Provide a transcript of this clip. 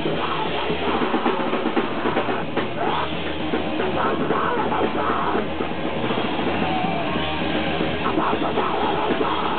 About the